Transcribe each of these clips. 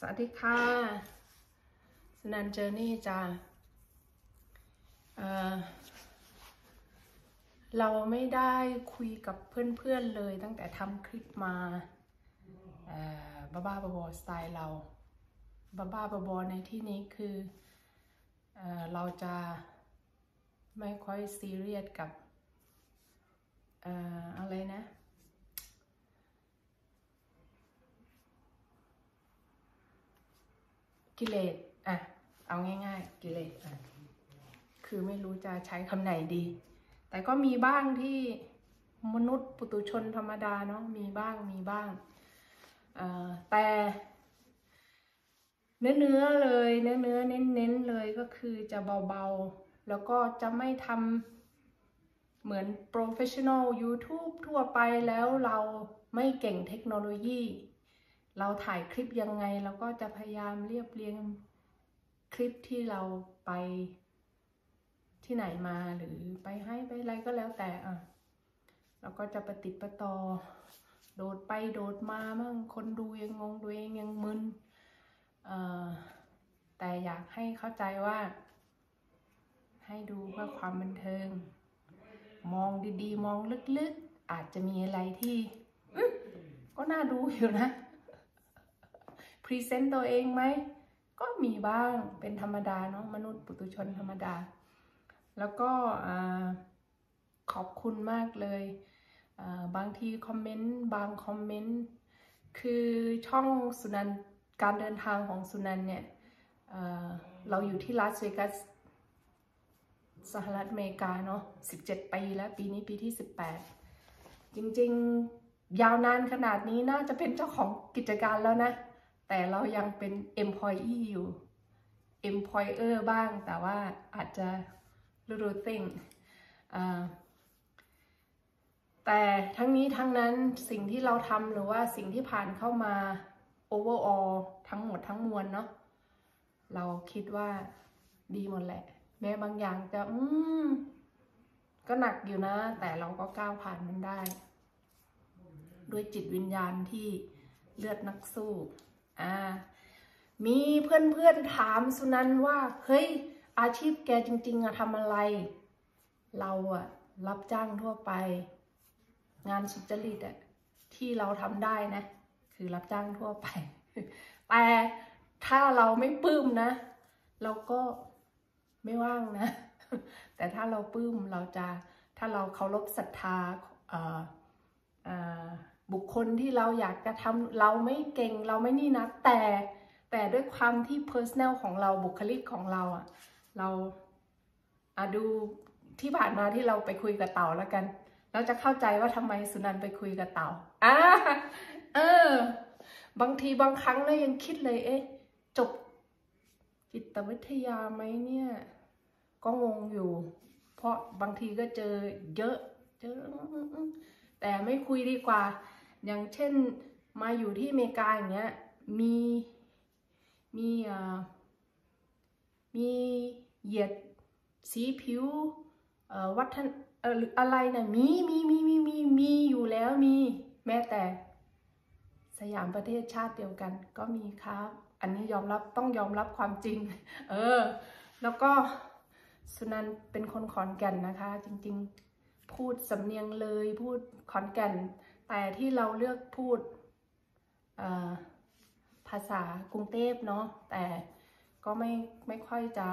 สวัสดีค่ะสนันเจอร์นี่จ้าเเราไม่ได้คุยกับเพื่อนๆเลยตั้งแต่ทำคลิปมาเอ่อบ้าๆบอๆสไตล์เราบ้าๆบอๆในที่นี้คือเอ่อเราจะไม่ค่อยซีเรียสกับเอ่ออะไรนะ กิเลสอะเอาง่าย ๆ กิเลสอะคือไม่รู้จะใช้คำไหนดี แต่ก็มีบ้างที่มนุษย์ปุตุชนธรรมดาเนาะมีบ้างมีบ้างแต่เนื้อเนื้อเลยเนื้อเนื้อเน้นเน้นเลยก็คือจะเบาๆ แล้วก็จะไม่ทำเหมือน professional YouTube ทั่วไปแล้วเราไม่เก่งเทคโนโลยี เราถ่ายคลิปยังไงเราก็จะพยายามเรียบเรียงคลิปที่เราไปที่ไหนมาหรือไปให้ไปอะไรก็แล้วแต่อะเราก็จะประติดประต่อ โดดไปโดดมามั่งคนดูยังงงตัวเองยังมึนแต่อยากให้เข้าใจว่า ให้ดูเพื่อความบันเทิง มองดีๆ มองลึกๆ อาจจะมีอะไรที่ ก็น่าดูอยู่นะ present ตัวเองไหม ก็มีบ้างเป็นธรรมดาเนาะมนุษย์ปุถุชนธรรมดา แล้วก็ขอบคุณมากเลยบางทีคอมเมนต์บางคอมเมนต์คือช่องสุนันการเดินทางของสุนันเนี่ยเอ่อเราอยู่ที่ลาสเวกัสสหรัฐอเมริกาเนาะ17 ปีแล้วปีนี้ปีที่ 18 จริงๆ ยาวนานขนาดนี้น่าจะเป็นเจ้าของกิจการแล้วนะ แต่เรายังเป็น employee อยู่ employer บ้าง แต่ว่าอาจจะ little thing อ่าแต่ทั้งนี้ทั้งนั้นสิ่งที่เราทำหรือว่าสิ่งที่ผ่านเข้ามา overall ทั้งหมดทั้งมวลเนาะเราคิดว่าดีหมดแหละ แม้บางอย่างจะอืมก็หนักอยู่นะ แต่เราก็ก้าวผ่านมันได้ ด้วยจิตวิญญาณที่เลือดนักสู้ อ่ามีเพื่อนๆถามสุนันว่า เฮ้ย อาชีพแกจริง ๆอะทำอะไร เราอะรับจ้างทั่วไป งานสุจริตอะที่เราทำได้นะ คือรับจ้างทั่วไป แต่ถ้าเราไม่ปลื้มนะ เราก็ไม่ว่างนะ แต่ถ้าเราปลื้มเราจะถ้าเราเคารพศรัทธาอ่อเอ่อ บุคคลที่เราอยากจะทำเราไม่เก่งเราไม่นี่นะแต่แต่ด้วยความที่ personal ของเราบุคลิกของเราอะเราอะดูที่ผ่านมาที่เราไปคุยกับเต่าแล้วกัน เราจะเข้าใจว่าทำไมสุนันไปคุยกับเต่าอ่าเออ บางทีบางครั้งเรายังคิดเลย เอ๊ะจบจิตวิทยาไหมเนี่ย ก็งงอยู่ เพราะบางทีก็เจอเยอะ เจอ แต่ไม่คุยดีกว่า อย่างเช่นมาอยู่ที่อเมริกาอย่างเงี้ยมีมีมีเหยียดสีผิววัฒนอะไรนะมีมีมีมีมีมีอยู่แล้วมีแม้แต่สยามประเทศชาติเดียวกันก็มีครับ อันนี้ยอมรับต้องยอมรับความจริง เออ แล้วก็สุนันเป็นคนขอนแก่นนะคะ จริง ๆ พูดสำเนียงเลยพูดขอนแก่น แต่ที่เราเลือกพูดภาษากรุงเทพเนาะแต่ก็ไม่ไม่ค่อยจะ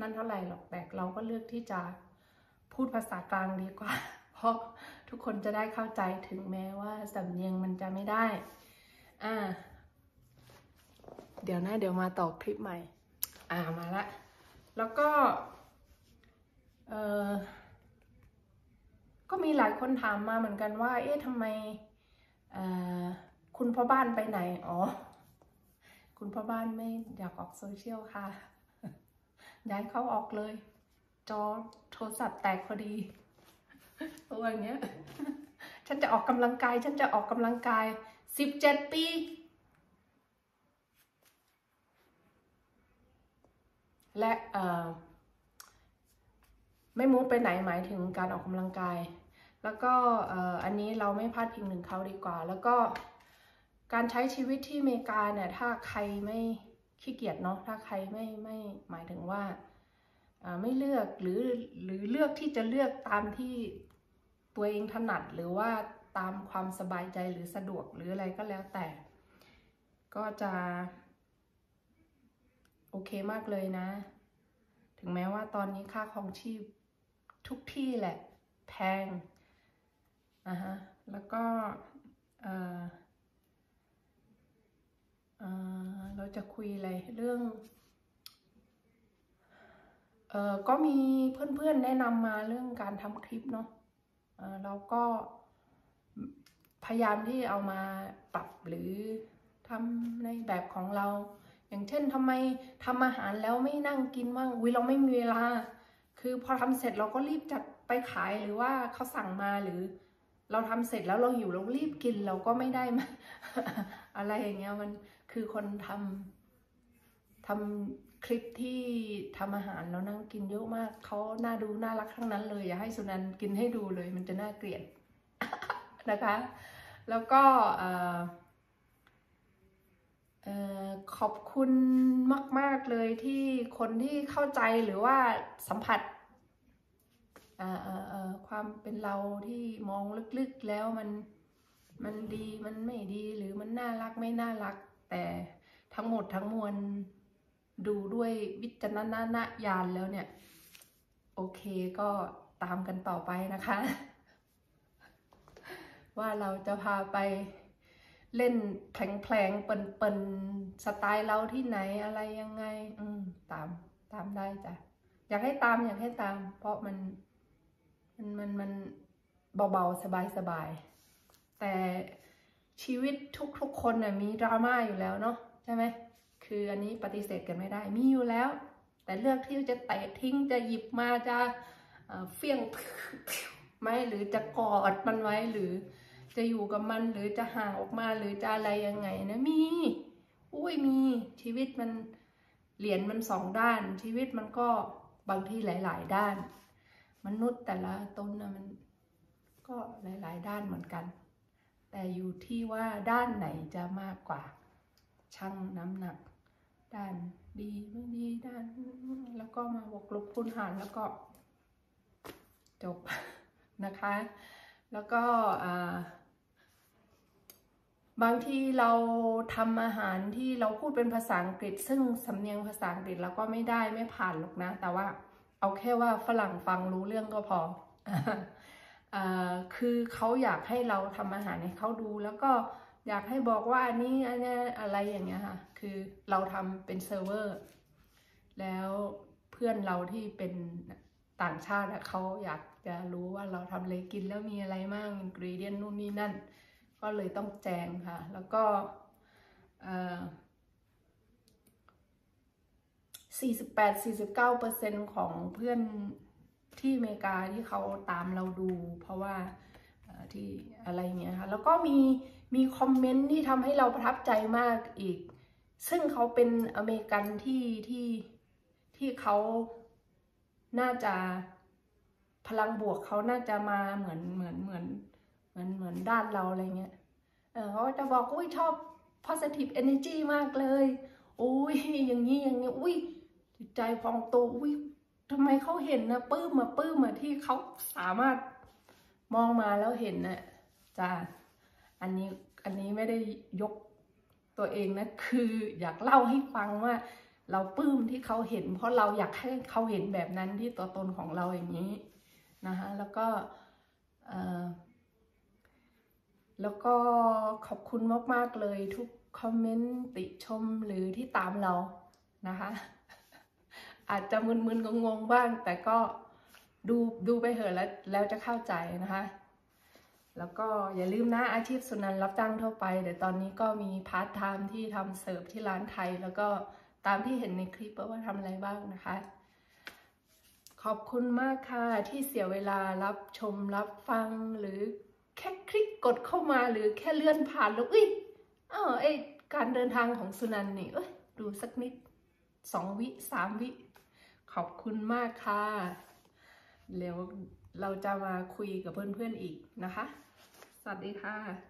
นั่นเท่าไหร่หรอกแต่เราก็เลือกที่จะพูดภาษากลางดีกว่า เพราะทุกคนจะได้เข้าใจถึงแม้ว่าสำเนียงมันจะไม่ได้อ่าเดี๋ยวนะเดี๋ยวมาต่อคลิปใหม่ อ่ามาละ แล้วก็ เออก็ มีหลายคนถามมาเหมือนกันว่า เอ๊ะทำไมคุณพ่อบ้านไปไหน อ๋อ คุณพ่อบ้านไม่อยากออกโซเชียลค่ะ ย้ายเขาออกเลย จอโทรศัพท์แตกพอดีตัวอย่างเงี้ย ฉันจะออกกำลังกาย ฉันจะออกกำลังกายสิบเจ็ดปี และไม่มูฟไปไหนหมายถึงการออกกำลังกาย แล้วก็อันนี้เราไม่พลาดพิงถึงเขาดีกว่า แล้วก็การใช้ชีวิตที่อเมริกาเนี่ยถ้าใครไม่ขี้เกียจเนาะถ้าใครไม่ไม่หมายถึงว่าอ่าไม่เลือกหรือหรือเลือกที่จะเลือกตามที่ตัวเองถนัดหรือว่าตามความสบายใจหรือสะดวกหรืออะไรก็แล้วแต่ ก็จะโอเคมากเลยนะ ถึงแม้ว่าตอนนี้ค่าครองชีพทุกที่แหละ แพง อะฮะ แล้วก็เออเราจะคุยอะไรเรื่องเออก็มีเพื่อนๆแนะนำมาเรื่องการทำคลิปเนาะเออเราก็พยายามที่เอามาปรับหรือทำในแบบของเรา อย่างเช่นทำไมทำอาหารแล้วไม่นั่งกินบ้างอุ้ยเราไม่มีเวลา คือพอทำเสร็จเราก็รีบจัดไปขายหรือว่าเขาสั่งมาหรือ เราทำเสร็จแล้วเราหิวเรารีบกินเราก็ไม่ได้มาอะไรอย่างเงี้ยมันคือคนทำทำคลิปที่ทำอาหารแล้วนั่งกินเยอะมากเขาน่าดูน่ารักทั้งนั้นเลยอย่าให้สุนันกินให้ดูเลย มันจะน่าเกลียดนะคะ แล้วก็ขอบคุณมาก ๆ เลยที่คนที่เข้าใจหรือว่าสัมผัสเอ่อเอ่อเอ่อ ความเป็นเราที่มองลึกๆแล้วมันมันดีมันไม่ดีหรือมันน่ารักไม่น่ารัก แต่ทั้งหมดทั้งมวลดูด้วยวิจารณญาณแล้วเนี่ย โอเคก็ตามกันต่อไปนะคะ ว่าเราจะพาไปเล่นแผลงๆเปิ่นๆสไตล์เราที่ไหนอะไรยังไง อืมตามตามได้จ้ะอยากให้ตามอยากให้ตาม เพราะมัน มันมันมันเบาๆ สบายๆ แต่ชีวิตทุกๆคนน่ะมีดราม่าอยู่แล้วเนาะใช่ไหมคืออันนี้ปฏิเสธกันไม่ได้มีอยู่แล้ว แต่เลือกที่จะเตะทิ้งจะหยิบมาจะเอ่อเฟี้ยงไหมหรือจะกอดมันไว้หรือจะอยู่กับมันหรือจะห่างออกมาหรือจะอะไรยังไงนะมี อุ้ยมีชีวิตมันเหรียญมันสองด้าน ชีวิตมันก็บางทีหลาย ๆ ด้าน มนุษย์แต่ละตนนะมันก็หลาย ๆ ด้านเหมือนกัน แต่อยู่ที่ว่าด้านไหนจะมากกว่าชั่งน้ำหนัก ด้านดีไม่ดีด้าน แล้วก็มาบวกลบคูณหารแล้วก็จบนะคะ แล้วก็บางทีเราทำอาหารที่เราพูดเป็นภาษาอังกฤษ ซึ่งสำเนียงภาษาอังกฤษเราก็ไม่ได้ไม่ผ่านหรอกนะ แต่ว่า เอาแค่ว่าฝรั่งฟังรู้เรื่องก็พออคือเขาอยากให้เราทำอาหารให้เขาดูแล้วก็อยากให้บอกว่าอันนี้อันนี้อะไรอย่างเงี้ยค่ะ คือเราทำเป็นเซิร์ฟเวอร์ แล้วเพื่อนเราที่เป็นต่างชาติเขาอยากจะรู้ว่าเราทำอะไรกินแล้วมีอะไรบ้าง ingredient นู่นนี่นั่น ก็เลยต้องแจงค่ะ แล้วก็ สี่สิบแปดสี่สิบเก้าเปอร์เซ็นของเพื่อนที่อเมริกาที่เขาตามเราดู เพราะว่าที่อะไรเงี้ยค่ะแล้วก็มีมีคอมเมนต์ที่ทำให้เราประทับใจมากอีก ซึ่งเขาเป็นอเมริกันที่ที่ที่เขาน่าจะพลังบวกเขาน่าจะมาเหมือนเหมือนเหมือนเหมือนเหมือนด้านเราอะไรเงี้ยเออเขาจะบอกอุ้ยชอบ positive energy มากเลย อุ้ยอย่างนี้อย่างนี้อุ้ย จิตใจพองโตอุ้ยทำไมเขาเห็นนะปื้มมาปื้มมาที่เขาสามารถมองมาแล้วเห็นนะ่ะจ้าอันนี้อันนี้ไม่ได้ยกตัวเองนะ คืออยากเล่าให้ฟังว่า เราปื้มที่เขาเห็น เพราะเราอยากให้เขาเห็นแบบนั้นที่ตัวตนของเราอย่างนี้นะคะแล้วก็แล้วก็ขอบคุณมาก ๆ เลยทุกคอมเมนต์ติชมหรือที่ตามเรานะคะ อาจจะมึนๆงงๆบ้าง แต่ก็ดูดูไปเหอะแล้วแล้วจะเข้าใจนะคะ แล้วก็อย่าลืมนะอาชีพสุนันรับจ้างทั่วไปเดี๋ยวตอนนี้ก็มีพาร์ทไทม์ที่ทำเสิร์ฟที่ร้านไทย แล้วก็ตามที่เห็นในคลิปว่าทำอะไรบ้างนะคะ ขอบคุณมากค่ะที่เสียเวลารับชมรับฟังหรือแค่คลิกกดเข้ามาหรือแค่เลื่อนผ่านแล้วอุ้ยเออไอการเดินทางของสุนันนี่เอ้ยดูสักนิดสองวิสามวิ ขอบคุณมากค่ะแล้วเราจะมาคุยกับเพื่อนๆอีกนะคะ สวัสดีค่ะ